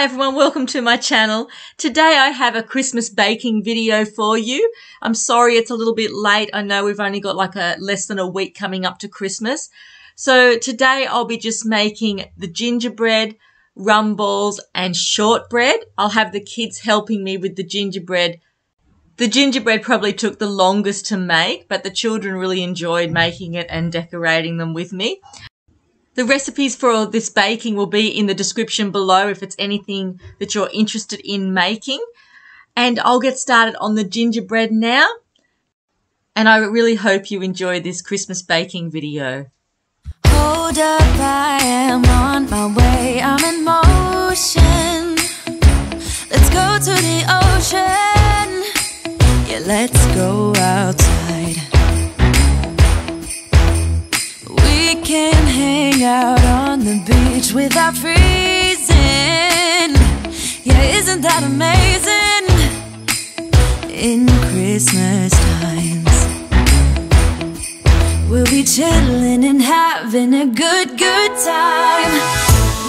Hi everyone, welcome to my channel. Today I have a Christmas baking video for you. I'm sorry it's a little bit late. I know we've only got like a less than a week coming up to Christmas. So today I'll be just making the gingerbread, rum balls and shortbread. I'll have the kids helping me with the gingerbread. The gingerbread probably took the longest to make, but the children really enjoyed making it and decorating them with me. The recipes for this baking will be in the description below if it's anything that you're interested in making. And I'll get started on the gingerbread now. And I really hope you enjoy this Christmas baking video. Hold up, I am on my way, I'm in motion. Let's go to the ocean. Yeah, let's go without freezing. Yeah, isn't that amazing? In Christmas times, we'll be chilling and having a good, good time.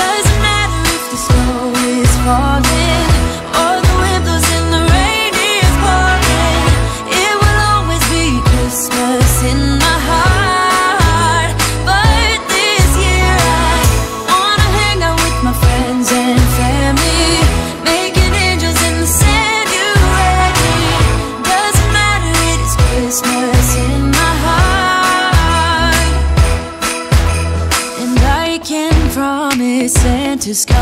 Doesn't matter if the snow is falling promise Santa's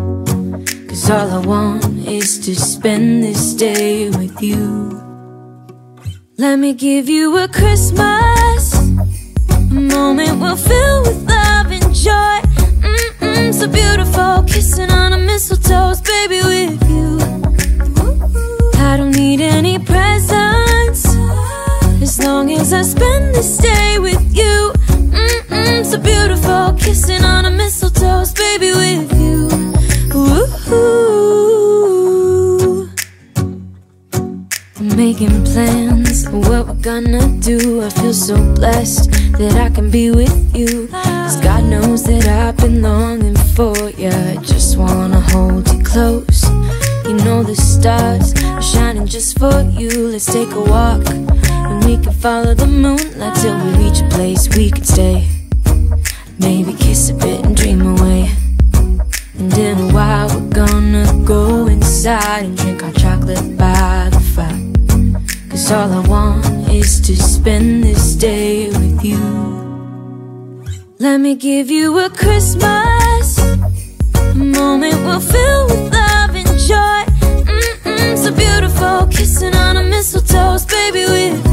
Cause all I want is to spend this day with you. Let me give you a Christmas, a moment we'll fill with love and joy. Mm-mm, so beautiful, kissing on a mistletoe, baby, with you. I don't need any presents as long as I spend this day with you. Mm-mm, so beautiful, kissing on a mistletoe, baby, with you. Ooh. Making plans what we're gonna do. I feel so blessed that I can be with you. Cause God knows that I've been longing for you. Just wanna hold you close. You know the stars are shining just for you. Let's take a walk and we can follow the moonlight till we reach a place we can stay. Maybe kiss a bit and dream away. Go inside and drink our chocolate by the fire. Cause all I want is to spend this day with you. Let me give you a Christmas moment we'll fill with love and joy. Mm-mm, so beautiful, kissing on a mistletoe, baby, with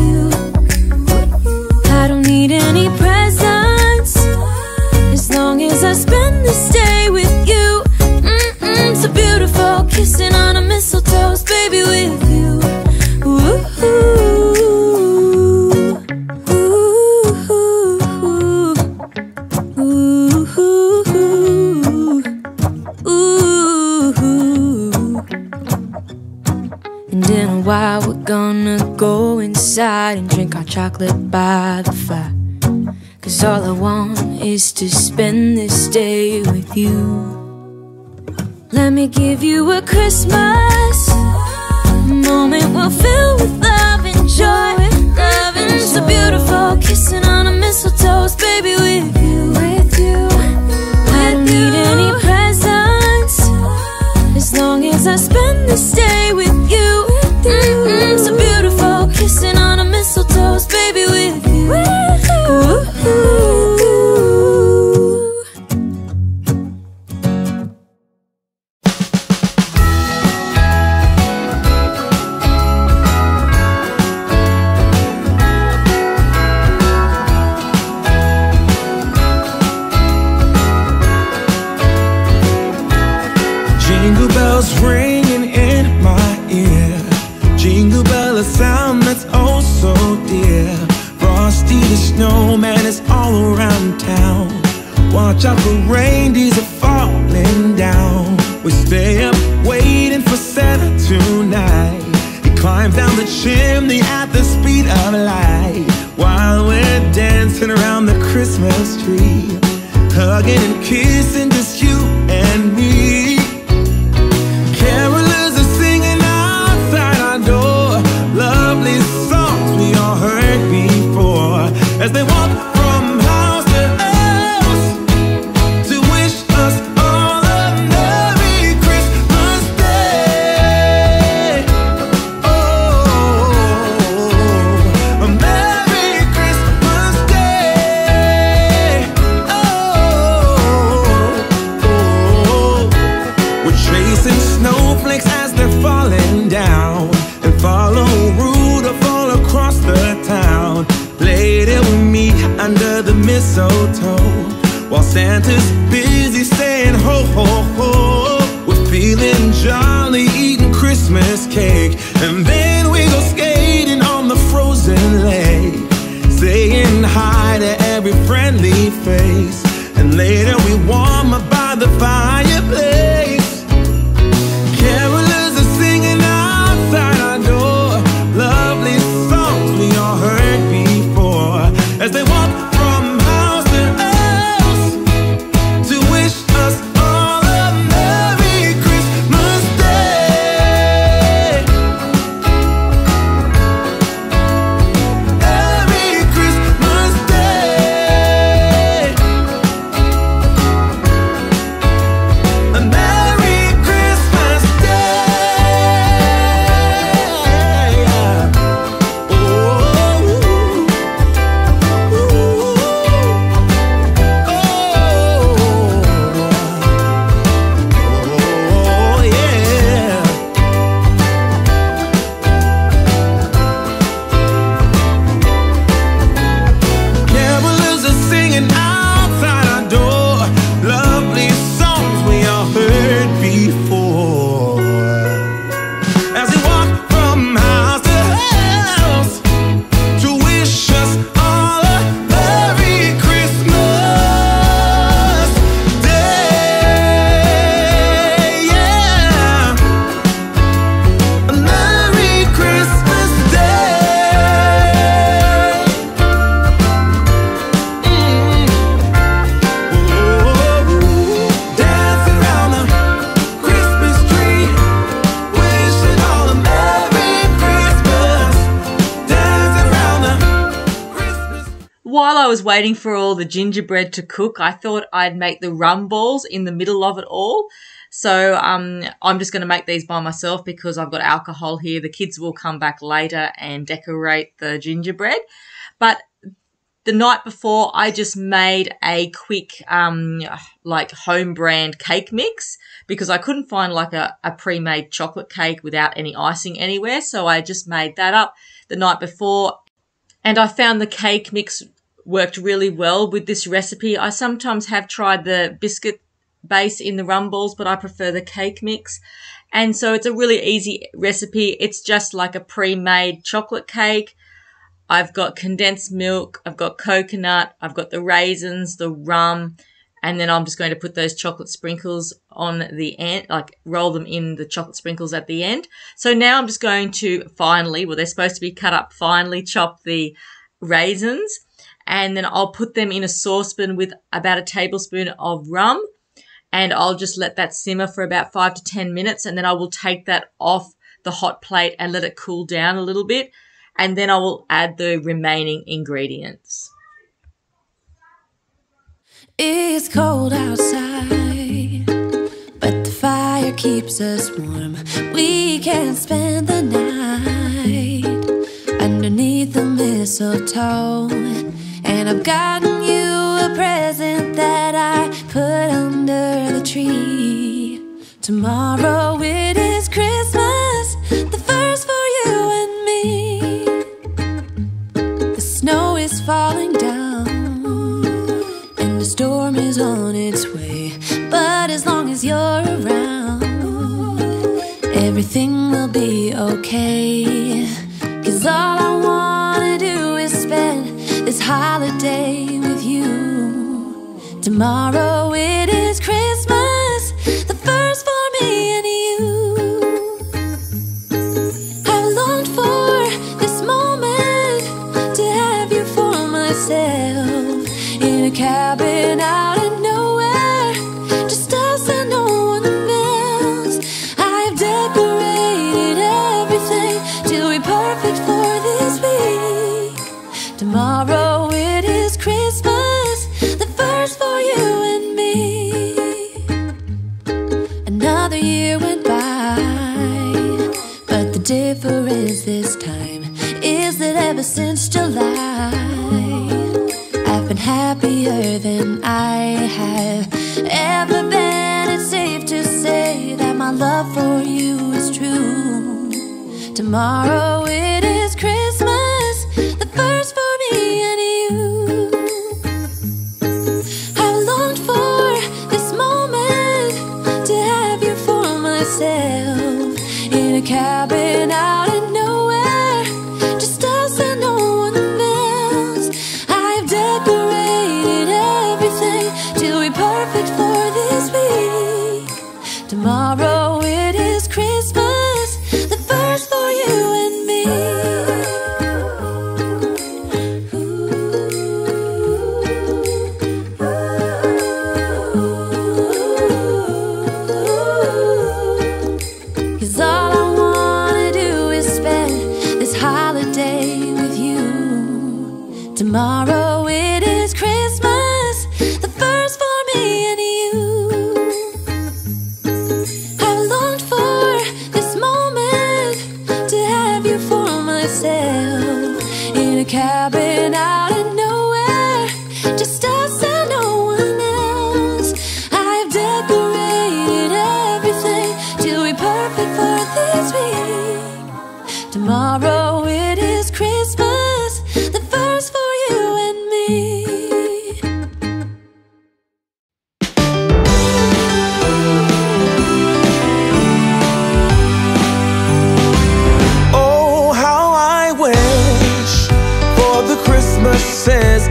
with you. Let me give you a Christmas chimney at the speed of light while we're dancing around the Christmas tree. Hugging and kissing mistletoe While Santa's busy saying ho ho ho We're feeling jolly eating Christmas cake. And then we go skating on the frozen lake Saying hi to every friendly face. And later we warm up waiting for all the gingerbread to cook, I thought I'd make the rum balls in the middle of it all. So um, I'm just going to make these by myself because I've got alcohol here. The kids will come back later and decorate the gingerbread. But the night before, I just made a quick, um, like home brand cake mix because I couldn't find like a, a pre made chocolate cake without any icing anywhere. So I just made that up the night before. And I found the cake mix worked really well with this recipe. I sometimes have tried the biscuit base in the rum balls, but I prefer the cake mix. And so it's a really easy recipe. It's just like a pre-made chocolate cake. I've got condensed milk, I've got coconut, I've got the raisins, the rum, and then I'm just going to put those chocolate sprinkles on the end, like roll them in the chocolate sprinkles at the end. So now I'm just going to finely, well, they're supposed to be cut up finely, chop the raisins, and then I'll put them in a saucepan with about a tablespoon of rum and I'll just let that simmer for about five to 10 minutes. And then I will take that off the hot plate and let it cool down a little bit. And then I will add the remaining ingredients. It's cold outside, but the fire keeps us warm. We can spend the night underneath the mistletoe, and I've gotten you a present that I put under the tree. Tomorrow it is Christmas, the first for you and me. The snow is falling down, and the storm is on its way. But as long as you're around, everything will be okay. Cause all I spend this holiday with you. Tomorrow it is Christmas, the first happier than I have ever been. It's safe to say that my love for you is true. Tomorrow it is Christmas, the first for me and you. I've longed for this moment to have you for myself in a cabin Christmases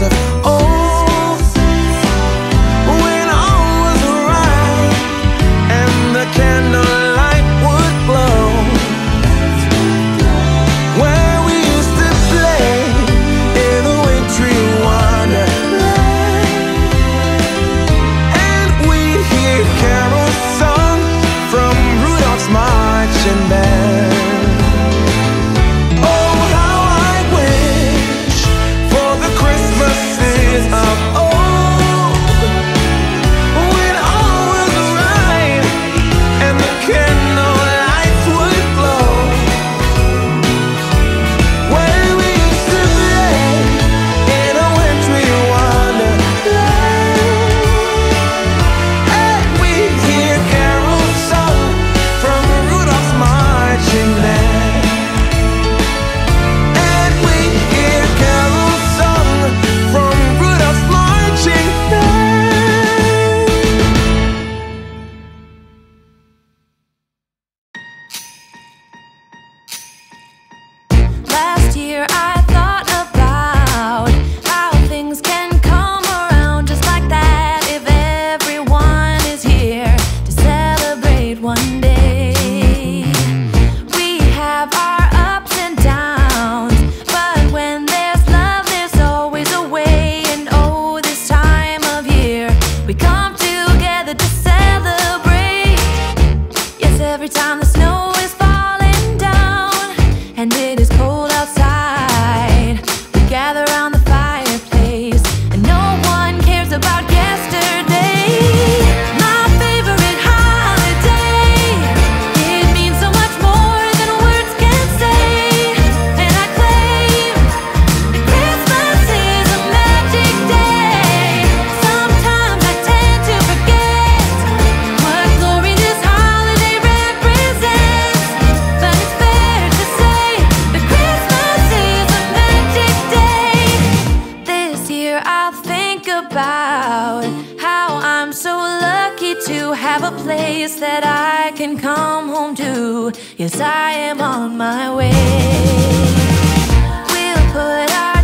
myself. about how I'm so lucky to have a place that I can come home to. Yes, I am on my way. We'll put our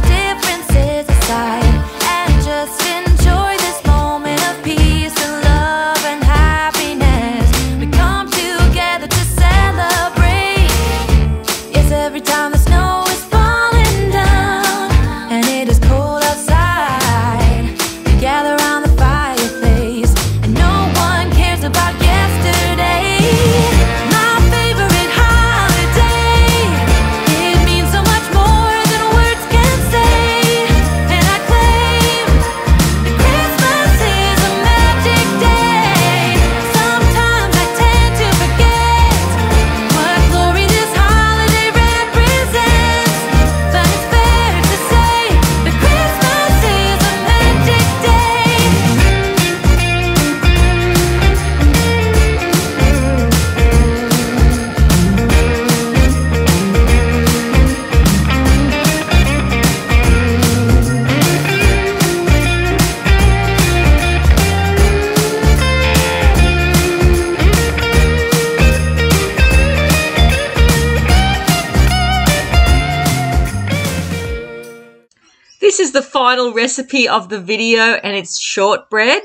final recipe of the video and it's shortbread.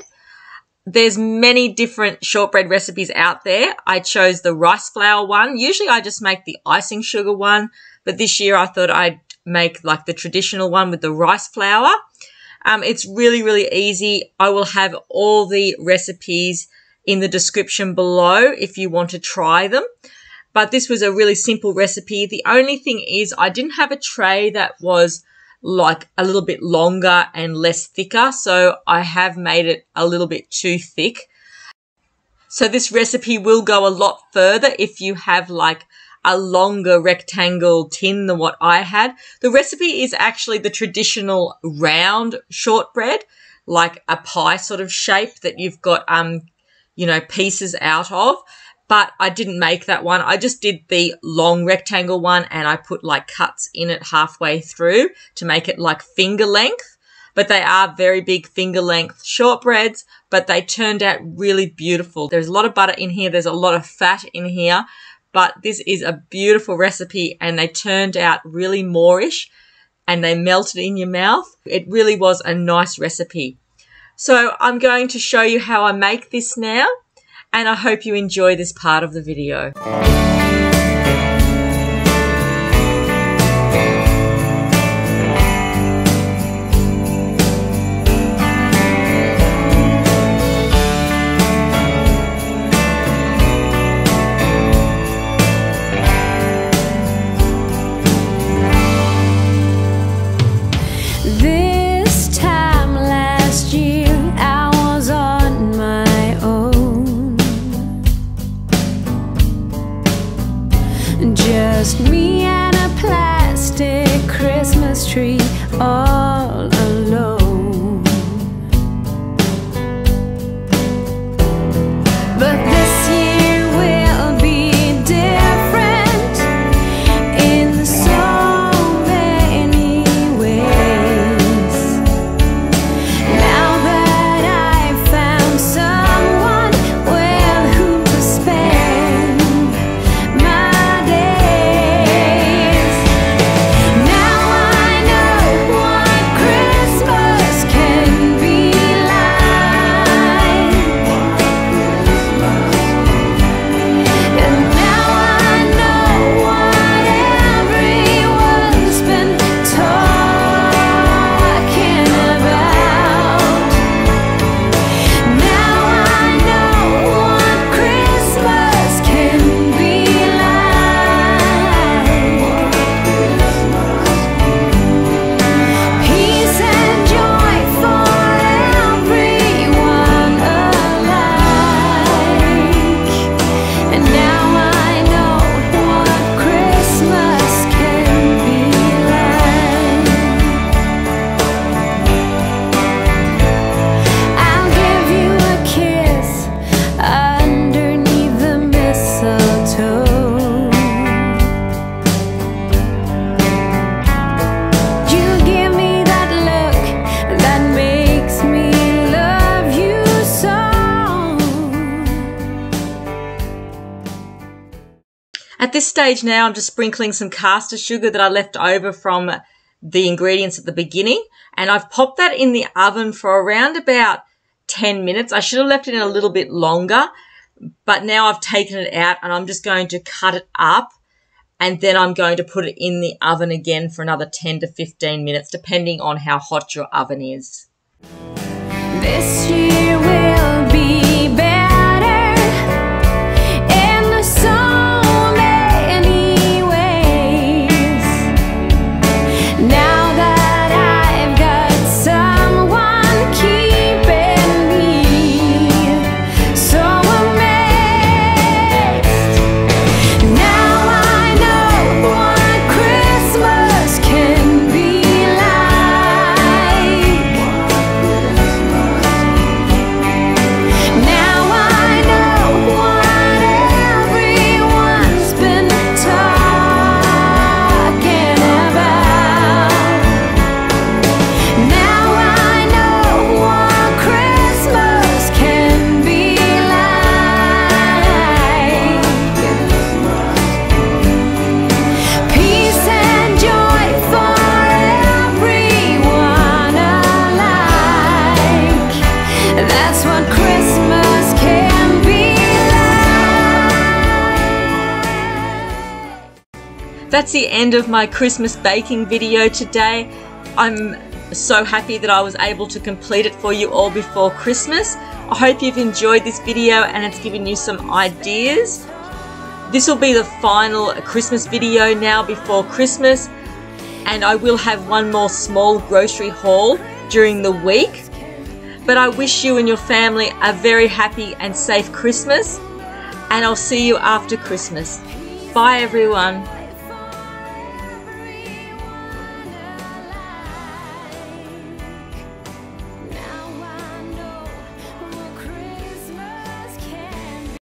There's many different shortbread recipes out there. I chose the rice flour one. Usually I just make the icing sugar one, but this year I thought I'd make like the traditional one with the rice flour. Um, it's really, really easy. I will have all the recipes in the description below if you want to try them. But this was a really simple recipe. The only thing is I didn't have a tray that was like a little bit longer and less thicker. So I have made it a little bit too thick. So this recipe will go a lot further if you have like a longer rectangle tin than what I had. The recipe is actually the traditional round shortbread, like a pie sort of shape that you've got, um, you know, pieces out of but I didn't make that one. I just did the long rectangle one and I put like cuts in it halfway through to make it like finger length. But they are very big finger length shortbreads, but they turned out really beautiful. There's a lot of butter in here. There's a lot of fat in here, but this is a beautiful recipe and they turned out really moreish and they melted in your mouth. It really was a nice recipe. So I'm going to show you how I make this now and I hope you enjoy this part of the video. Stage now, I'm just sprinkling some caster sugar that I left over from the ingredients at the beginning. And I've popped that in the oven for around about 10 minutes. I should have left it in a little bit longer, but now I've taken it out and I'm just going to cut it up and then I'm going to put it in the oven again for another 10 to 15 minutes, depending on how hot your oven is. This year that's the end of my Christmas baking video today. I'm so happy that I was able to complete it for you all before Christmas. I hope you've enjoyed this video and it's given you some ideas. This will be the final Christmas video now before Christmas and I will have one more small grocery haul during the week. But I wish you and your family a very happy and safe Christmas and I'll see you after Christmas. Bye everyone.